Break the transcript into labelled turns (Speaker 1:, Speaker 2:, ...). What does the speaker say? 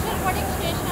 Speaker 1: Central Recording Station